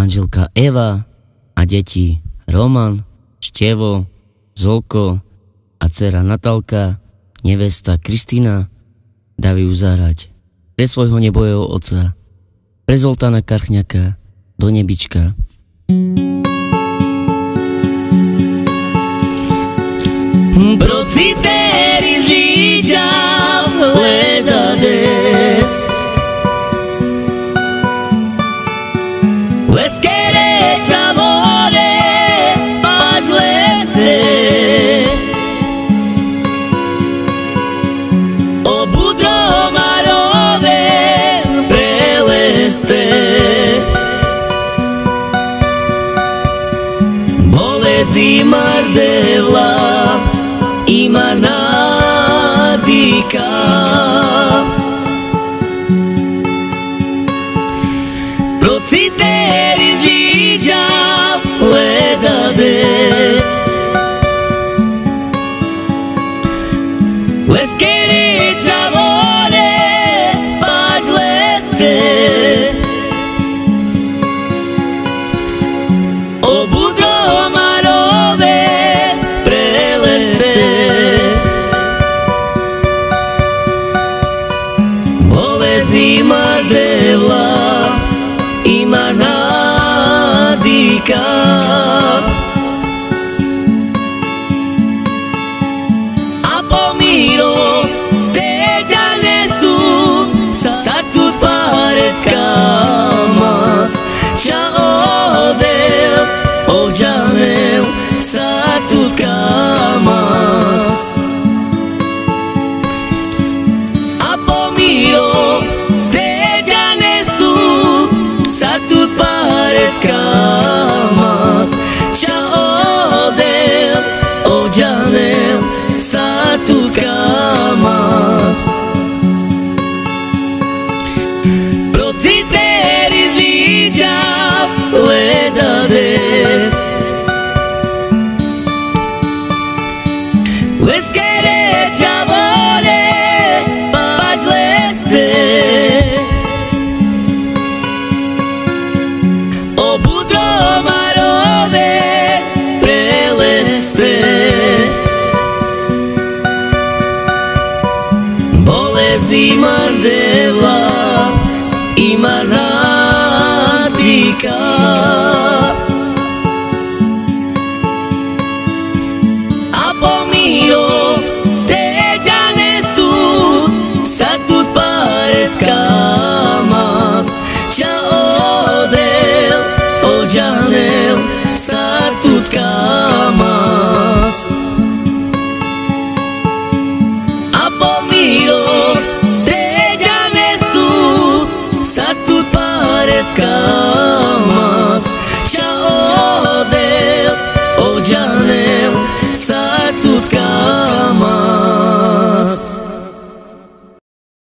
manželka Eva a deti Roman, Števo, Zolko a dcera Natálka, nevesta Kristýna dávajú zahrať pre svojho nebojeho otca, pre Zoltána Karchňaka, do nebička. Prociteri zliča Zimmer ficar. Apomiro, teja sa satu fares camas, já odeu, ou já sa satu camas. Apomiro, Leskere čavore paž leste O budro marove preleste Bolezi mardela ima nadika Să tu parezcas